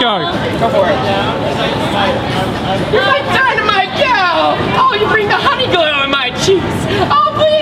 Go. Go for it. You're my dynamite gal. Oh, you bring the honey glow on my cheeks! Oh, please!